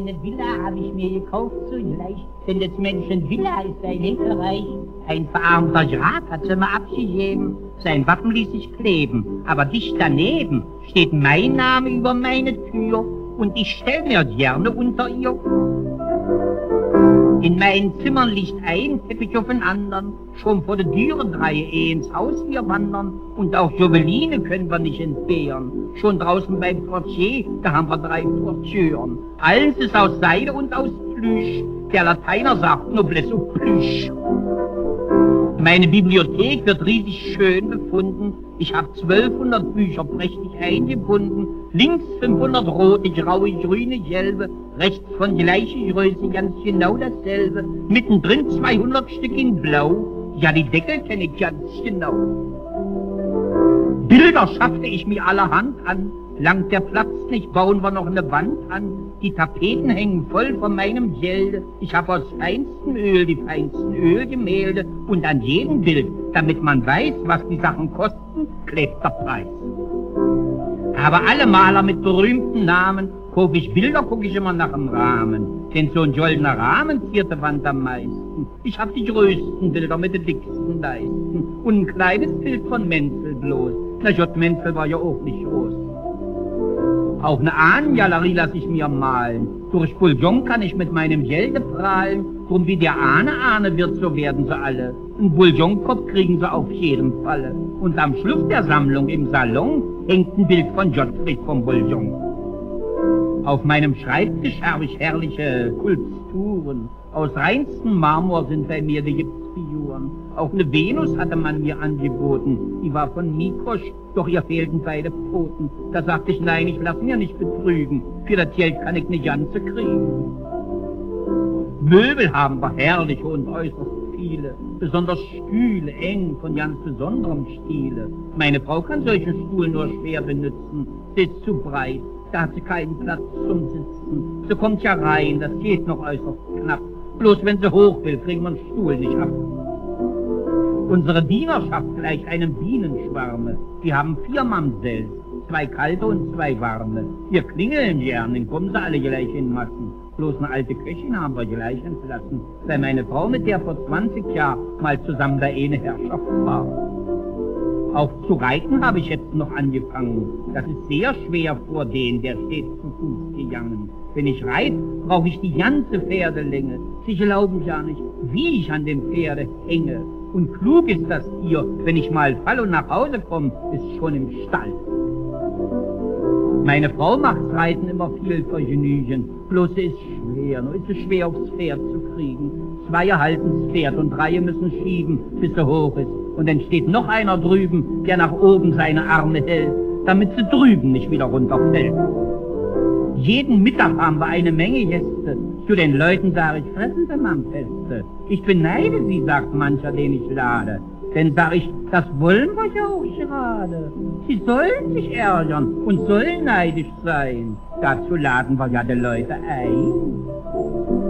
eine Villa habe ich mir gekauft, so leicht. Denn des Menschen Villa ist ein Henkelreich. Ein verarmter Graf hat sie mal abgegeben. Sein Wappen ließ sich kleben. Aber dicht daneben steht mein Name über meine Tür. Und ich stell mir gerne unter ihr. In meinen Zimmern liegt ein Teppich auf den anderen, schon vor der Türen drei, ehe ins Haus wir wandern, und auch Joveline können wir nicht entbehren. Schon draußen beim Portier, da haben wir drei Portieuren. Alles ist aus Seide und aus Plüsch, der Lateiner sagt Noblesse au Plüsch. Meine Bibliothek wird riesig schön befunden. Ich habe 1200 Bücher prächtig eingebunden. Links 500 rote, graue, grüne, gelbe. Rechts von gleicher Größe ganz genau dasselbe. Mittendrin 200 Stück in blau. Ja, die Deckel kenne ich ganz genau. Bilder schaffte ich mir allerhand an. Langt der Platz nicht, bauen wir noch eine Wand an. Die Tapeten hängen voll von meinem Gelde. Ich habe aus feinstem Öl die feinsten Ölgemälde. Und an jedem Bild, damit man weiß, was die Sachen kosten, klebt der Preis. Aber alle Maler mit berühmten Namen, kaufe ich Bilder, gucke ich immer nach dem Rahmen. Denn so ein goldener Rahmen ziert die Wand am meisten. Ich habe die größten Bilder mit den dicksten Leisten. Und ein kleines Bild von Menzel bloß. Na, J. Menzel war ja auch nicht groß. Auch eine Ahnengalerie lasse ich mir malen. Durch Bouillon kann ich mit meinem Gelde prahlen. Drum wie der Ahne Ahne wird, so werden sie alle. Ein Bouillonkopf kriegen sie auf jeden Falle. Und am Schluss der Sammlung im Salon hängt ein Bild von Gottfried vom Bouillon. Auf meinem Schreibtisch habe ich herrliche Skulpturen. Aus reinstem Marmor sind bei mir die Gipsfiguren. Auch eine Venus hatte man mir angeboten. Die war von Mikosch, doch ihr fehlten beide Pfoten. Da sagte ich, nein, ich lass mir nicht betrügen. Für das Geld kann ich eine ganze kriegen. Möbel haben wir herrliche und äußerst viele. Besonders Stühle, eng, von ganz besonderem Stile. Meine Frau kann solchen Stuhl nur schwer benutzen. Sie ist zu breit, da hat sie keinen Platz zum Sitzen. Sie kommt ja rein, das geht noch äußerst knapp. Bloß wenn sie hoch will, kriegen wir den Stuhl nicht ab. Unsere Dienerschaft gleicht einem Bienenschwarme. Wir haben vier Mamsells, zwei kalte und zwei warme. Wir klingeln gern, dann kommen sie alle gleich in Massen. Bloß eine alte Köchin haben wir gleich entlassen, sei meine Frau mit der vor 20 Jahren mal zusammen der eine Herrschaft war. Auch zu reiten habe ich jetzt noch angefangen. Das ist sehr schwer vor den, der steht zu Fuß gegangen. Wenn ich reite, brauche ich die ganze Pferdelänge. Sie glauben ja nicht, wie ich an dem Pferde hänge. Und klug ist das Tier, wenn ich mal fall und nach Hause komme, ist schon im Stall. Meine Frau macht Reiten immer viel Vergnügen, bloß sie ist schwer, nur ist es schwer aufs Pferd zu kriegen. Zwei halten das Pferd und drei müssen schieben, bis sie hoch ist. Und dann steht noch einer drüben, der nach oben seine Arme hält, damit sie drüben nicht wieder runterfällt. Jeden Mittag haben wir eine Menge Gäste. Zu den Leuten sage ich, fressen Sie mal Feste. Ich beneide Sie, sagt mancher, den ich lade. Denn sag ich, das wollen wir ja auch gerade. Sie sollen sich ärgern und sollen neidisch sein. Dazu laden wir ja die Leute ein.